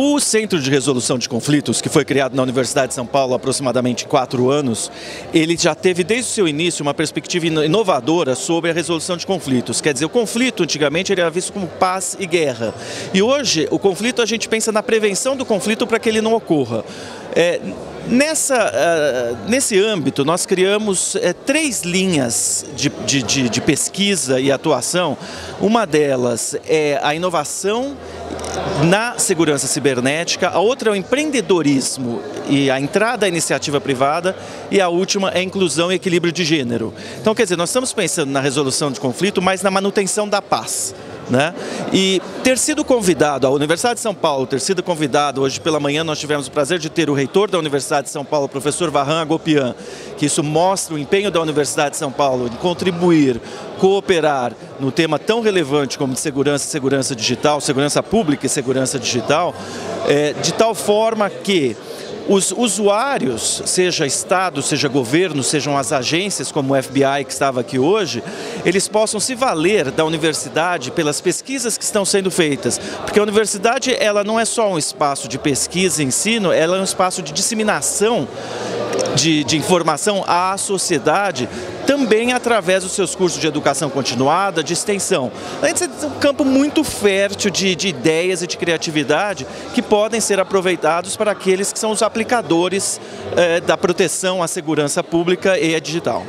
O Centro de Resolução de Conflitos, que foi criado na Universidade de São Paulo há aproximadamente quatro anos, ele já teve desde o seu início uma perspectiva inovadora sobre a resolução de conflitos. Quer dizer, o conflito antigamente era visto como paz e guerra. E hoje, o conflito a gente pensa na prevenção do conflito para que ele não ocorra. É, Nessa, uh, nesse âmbito, nós criamos uh, três linhas de, de, de, de, pesquisa e atuação. Uma delas é a inovação na segurança cibernética, a outra é o empreendedorismo e a entrada à iniciativa privada, e a última é a inclusão e equilíbrio de gênero. Então, quer dizer, nós estamos pensando na resolução de conflito, mas na manutenção da paz. Né? E ter sido convidado, a Universidade de São Paulo ter sido convidado, hoje pela manhã nós tivemos o prazer de ter o reitor da Universidade de São Paulo, o professor Varran Agopian, que isso mostra o empenho da Universidade de São Paulo em contribuir, cooperar no tema tão relevante como de segurança e segurança digital, segurança pública e segurança digital, é, de tal forma que os usuários, seja Estado, seja governo, sejam as agências como o FBI que estava aqui hoje, eles possam se valer da universidade pelas pesquisas que estão sendo feitas. Porque a universidade ela não é só um espaço de pesquisa e ensino, ela é um espaço de disseminação de, de informação à sociedade também através dos seus cursos de educação continuada, de extensão. De ser um campo muito fértil de, de ideias e de criatividade que podem ser aproveitados para aqueles que são os aplicadores eh, da proteção à segurança pública e à digital.